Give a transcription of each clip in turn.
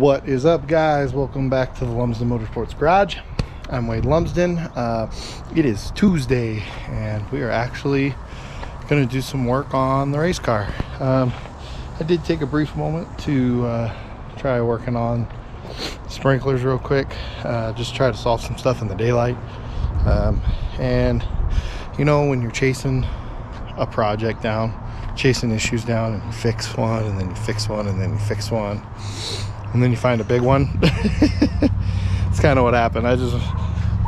What is up, guys? Welcome back to the Lumsden Motorsports Garage. I'm Wade Lumsden. Uh, it is Tuesday, and we are actually going to do some work on the race car. Um, I did take a brief moment to uh, try working on sprinklers real quick, uh, just try to solve some stuff in the daylight. Um, and you know, when you're chasing a project down, chasing issues down, and you fix one, and then you fix one, and then you fix one and then you find a big one. it's kind of what happened. I just,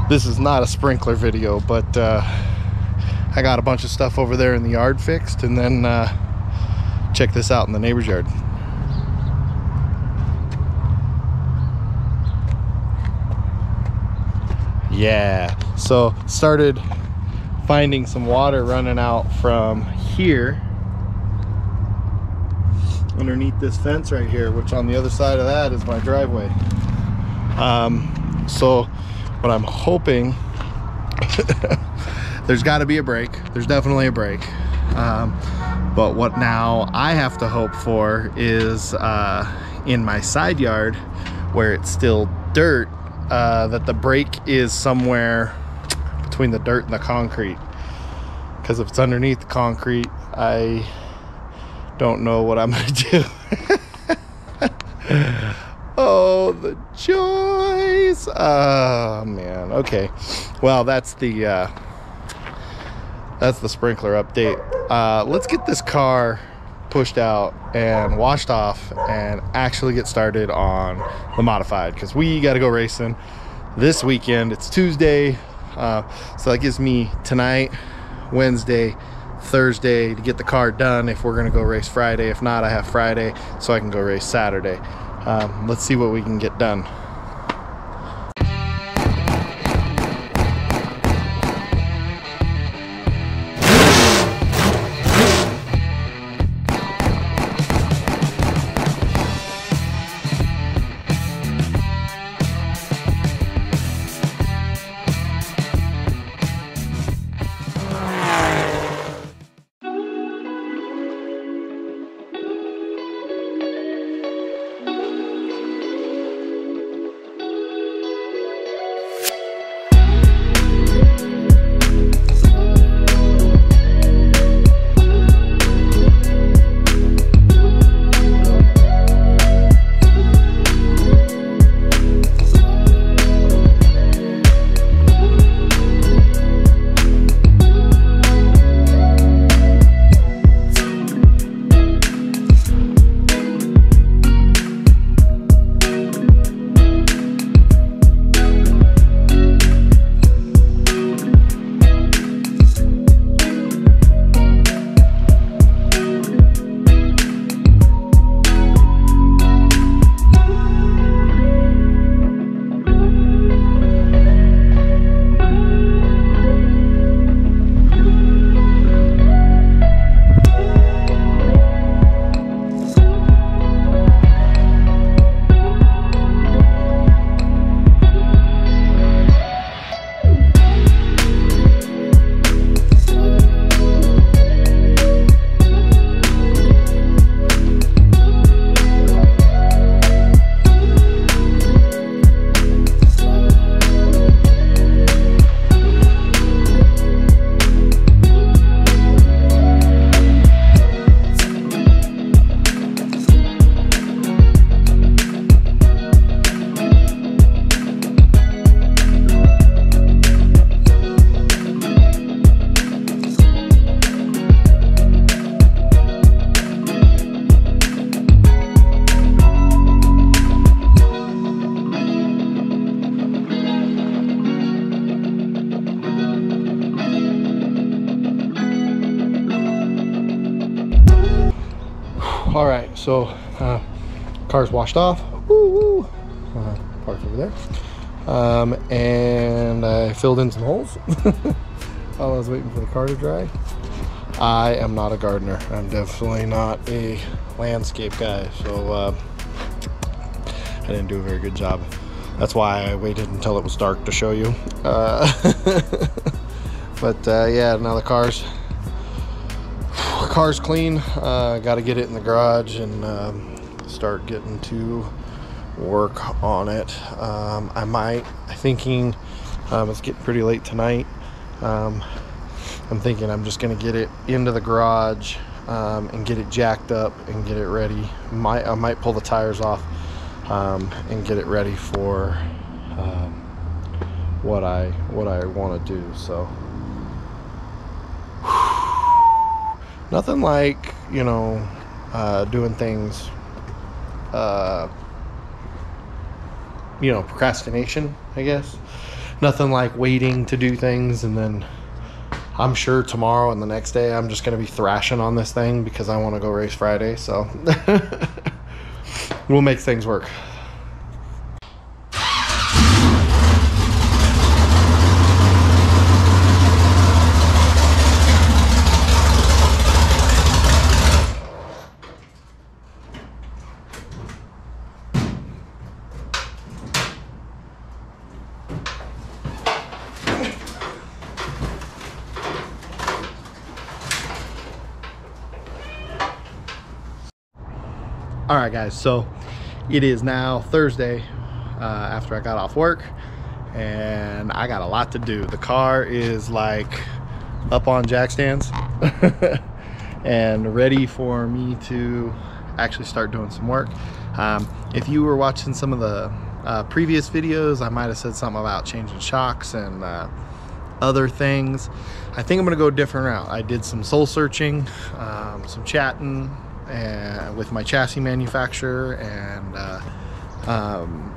this is not a sprinkler video, but uh, I got a bunch of stuff over there in the yard fixed, and then uh, check this out in the neighbor's yard. Yeah, so started finding some water running out from here underneath this fence right here, which on the other side of that is my driveway. Um, so what I'm hoping, there's got to be a break. There's definitely a break. Um, but what now I have to hope for is uh, in my side yard where it's still dirt, uh, that the break is somewhere between the dirt and the concrete. Because if it's underneath the concrete, I don't know what I'm gonna do. oh, the joys! Oh man. Okay. Well, that's the uh, that's the sprinkler update. Uh, let's get this car pushed out and washed off and actually get started on the modified because we got to go racing this weekend. It's Tuesday, uh, so that gives me tonight, Wednesday, Thursday to get the car done if we're going to go race Friday. If not, I have Friday so I can go race Saturday. Um, let's see what we can get done. So uh, car's washed off. Woo, woo. Uh, parked over there. Um, and I filled in some holes. While I was waiting for the car to dry. I am not a gardener. I'm definitely not a landscape guy. So uh, I didn't do a very good job. That's why I waited until it was dark to show you. Uh, but uh, yeah now the car's car's clean. Uh, Got to get it in the garage and um, start getting to work on it. Um, I might. I'm thinking um, it's getting pretty late tonight. Um, I'm thinking I'm just gonna get it into the garage um, and get it jacked up and get it ready. Might I might pull the tires off um, and get it ready for um, what I what I want to do. So nothing like you know uh, doing things. Uh, you know, procrastination, I guess. Nothing like waiting to do things and then I'm sure tomorrow and the next day I'm just going to be thrashing on this thing because I want to go race Friday. So we'll make things work. All right guys so it is now thursday uh, after i got off work and i got a lot to do. The car is like up on jack stands and ready for me to actually start doing some work. Um, if you were watching some of the uh, previous videos i might have said something about changing shocks and uh, other things. I think i'm gonna go a different route. I did some soul searching um, some chatting and with my chassis manufacturer and uh, um,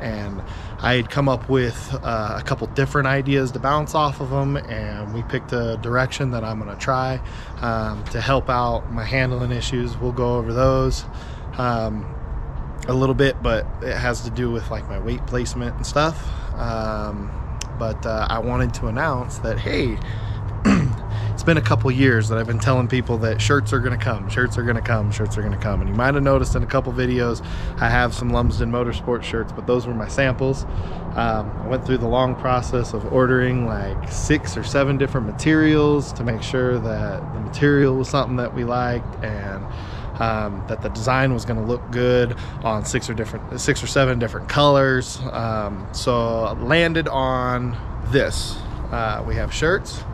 and I had come up with uh, a couple different ideas to bounce off of them and we picked a direction that I'm gonna try um, to help out my handling issues. We'll go over those um, a little bit but it has to do with like my weight placement and stuff. Um, but uh, I wanted to announce that hey it's been a couple years that I've been telling people that shirts are gonna come, shirts are gonna come, shirts are gonna come. And you might have noticed in a couple videos, I have some Lumsden Motorsport shirts, but those were my samples. Um, I went through the long process of ordering like six or seven different materials to make sure that the material was something that we liked and um, that the design was going to look good on six or different six or seven different colors um, so landed on this uh, we have shirts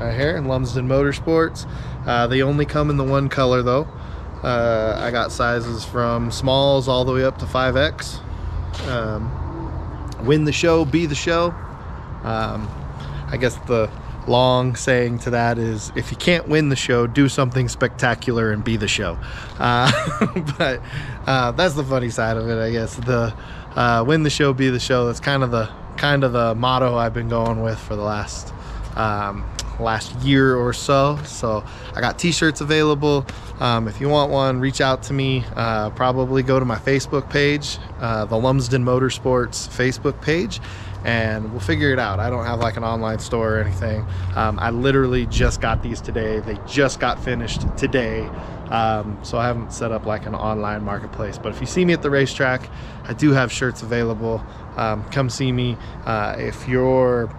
right here in Lumsden Motorsports. Uh, they only come in the one color though. Uh, I got sizes from smalls all the way up to 5X. Um, win the show, be the show. Um, I guess the long saying to that is if you can't win the show, do something spectacular and be the show. Uh, but uh, that's the funny side of it, I guess. The uh, win the show, be the show. That's kind of the kind of the motto I've been going with for the last um, last year or so. So I got t-shirts available. Um, if you want one, reach out to me. Uh, probably go to my Facebook page, uh, the Lumsden Motorsports Facebook page, and we'll figure it out. I don't have like an online store or anything. Um, I literally just got these today. They just got finished today. Um, so I haven't set up like an online marketplace. But if you see me at the racetrack, I do have shirts available. Um, come see me. Uh, if you're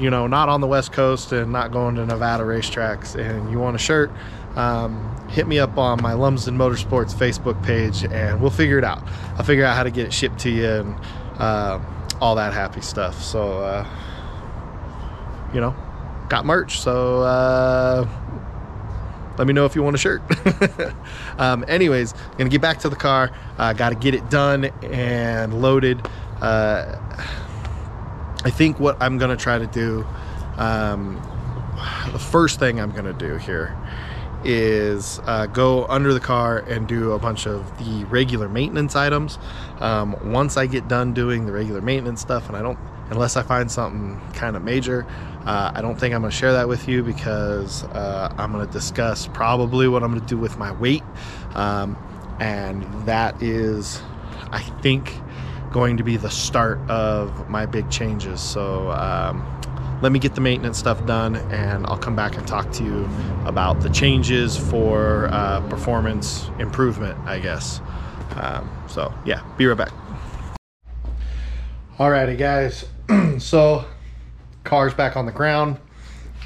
you know, not on the West Coast and not going to Nevada racetracks and you want a shirt, um, hit me up on my Lumsden Motorsports Facebook page and we'll figure it out. I'll figure out how to get it shipped to you and uh, all that happy stuff. So, uh, you know, got merch. So, uh, let me know if you want a shirt. um, anyways, gonna get back to the car. Uh, Got to get it done and loaded. Uh, I think what I'm gonna try to do, um, the first thing I'm gonna do here is uh, go under the car and do a bunch of the regular maintenance items. Um, once I get done doing the regular maintenance stuff, and I don't, unless I find something kind of major, uh, I don't think I'm gonna share that with you because uh, I'm gonna discuss probably what I'm gonna do with my weight. Um, and that is, I think, going to be the start of my big changes. So um, let me get the maintenance stuff done and I'll come back and talk to you about the changes for uh, performance improvement, I guess. Um, so yeah, be right back. Alrighty guys, so car's back on the ground.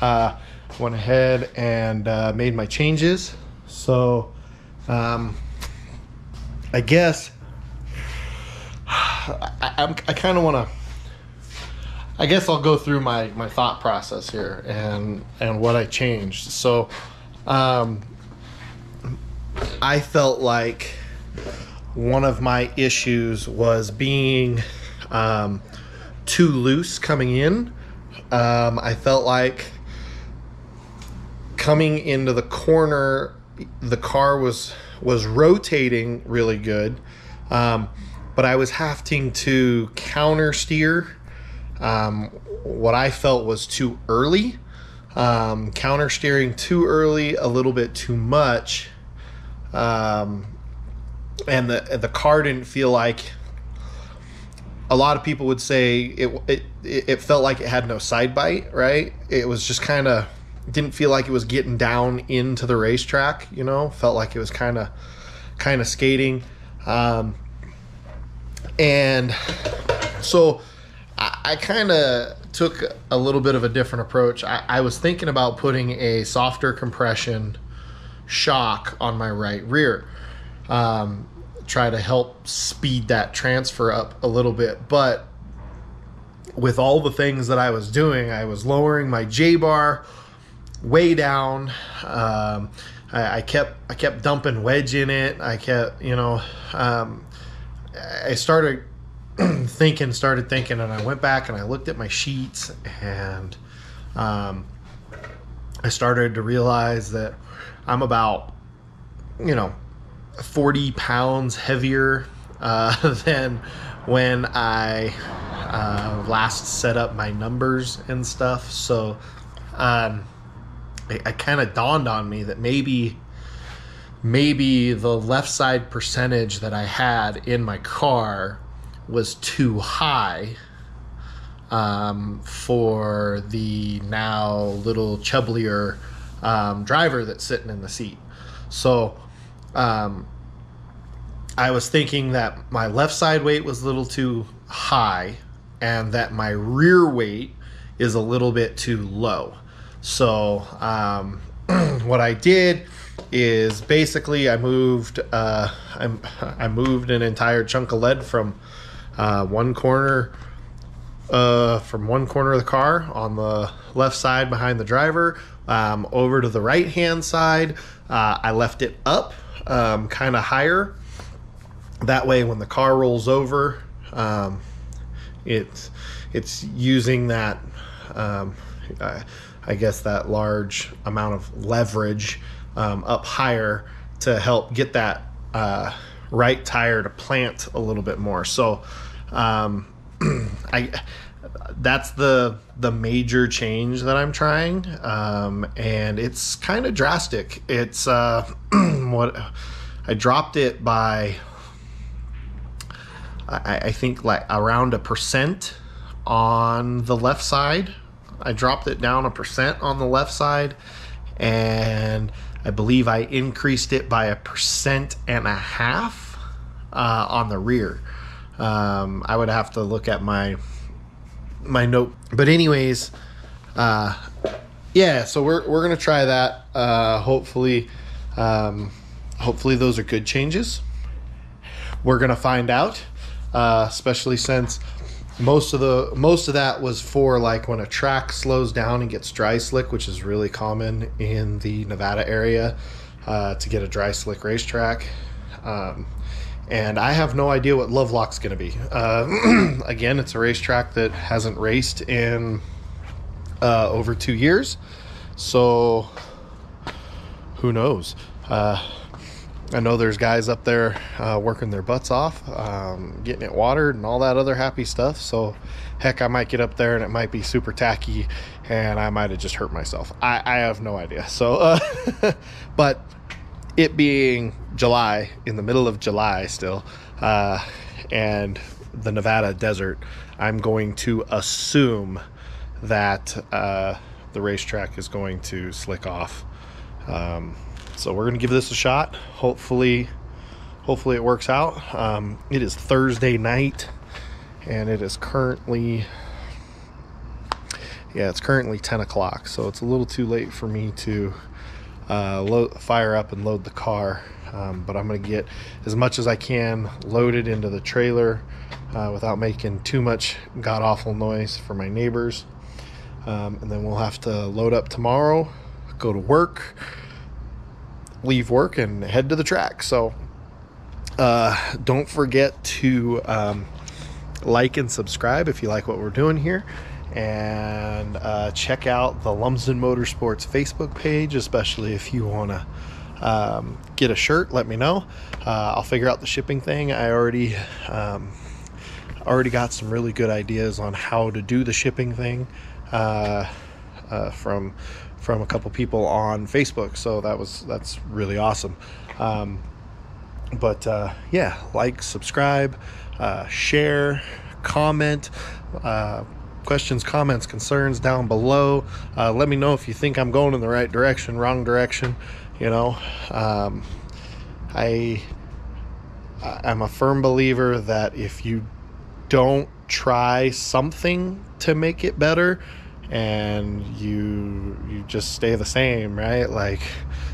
Uh, went ahead and uh, made my changes. So um, I guess I, I'm, I kind of want to. I guess I'll go through my, my thought process here and and what I changed. So, um, I felt like one of my issues was being um, too loose coming in. Um, I felt like coming into the corner, the car was was rotating really good, um, but I was having to counter steer. Um, what I felt was too early, um, counter steering too early, a little bit too much, um, and the the car didn't feel like. A lot of people would say it it it felt like it had no side bite, right? It was just kind of didn't feel like it was getting down into the racetrack. You know, felt like it was kind of kind of skating, um, and so I, I kind of took a little bit of a different approach. I, I was thinking about putting a softer compression shock on my right rear. Um, try to help speed that transfer up a little bit, but with all the things that I was doing, I was lowering my J bar way down. Um, I, I, kept I kept dumping wedge in it. I kept you know um, I started thinking, started thinking, and I went back and I looked at my sheets and um, I started to realize that I'm about you know 40 pounds heavier uh, than when I uh, last set up my numbers and stuff. So um, it, it kind of dawned on me that maybe maybe the left side percentage that I had in my car was too high um, for the now little chubblier um, driver that's sitting in the seat. So um, I was thinking that my left side weight was a little too high and that my rear weight is a little bit too low. So um, what I did is basically I moved uh, I, moved an entire chunk of lead from uh, one corner uh, from one corner of the car on the left side behind the driver um, over to the right hand side. Uh, I left it up um, kind of higher. That way, when the car rolls over, um, it's it's using that. Um, I guess that large amount of leverage um, up higher to help get that uh, right tire to plant a little bit more. So um, I that's the the major change that I'm trying, um, and it's kind of drastic. It's uh, what I dropped it by. I, I think like around a percent on the left side I dropped it down a percent on the left side, and I believe I increased it by a percent and a half uh, on the rear. Um, I would have to look at my my note, but anyways, uh, yeah. So we're we're gonna try that. Uh, hopefully, um, hopefully those are good changes. We're gonna find out, uh, especially since most of the most of that was for like when a track slows down and gets dry slick, which is really common in the Nevada area uh, to get a dry slick racetrack. Um, and I have no idea what Lovelock's going to be. Uh, again, it's a racetrack that hasn't raced in uh, over two years, so who knows? I know there's guys up there uh, working their butts off, um, getting it watered and all that other happy stuff. So, heck, I might get up there and it might be super tacky, and I might have just hurt myself. I, I have no idea. So, uh, but it being July, in the middle of July still, uh, and the Nevada desert, I'm going to assume that uh, the racetrack is going to slick off. Um, so we're gonna give this a shot. Hopefully, hopefully it works out. Um, it is Thursday night, and it is currently yeah, it's currently 10 o'clock, so it's a little too late for me to uh, load, fire up and load the car. Um, but I'm going to get as much as I can loaded into the trailer uh, without making too much god awful noise for my neighbors. Um, and then we'll have to load up tomorrow, go to work, leave work, and head to the track. So uh, don't forget to um, like and subscribe if you like what we're doing here. And uh, check out the Lumsden Motorsports Facebook page, especially if you want to um, get a shirt. Let me know. Uh, I'll figure out the shipping thing. I already um, already got some really good ideas on how to do the shipping thing uh, from from a couple people on Facebook. So that was that's really awesome. Um, but uh, yeah, like, subscribe, uh, share, comment. Uh, questions, comments, concerns down below. Uh, let me know if you think I'm going in the right direction, wrong direction. You know, um, I I'm a firm believer that if you don't try something to make it better and you you just stay the same right? Like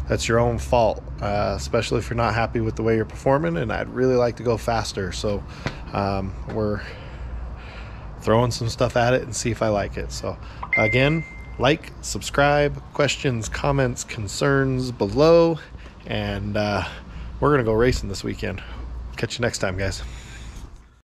that's your own fault uh, especially if you're not happy with the way you're performing and i'd really like to go faster. So um, we're throwing some stuff at it and see if i like it. So again like subscribe questions comments concerns below and uh, we're gonna go racing this weekend. Catch you next time guys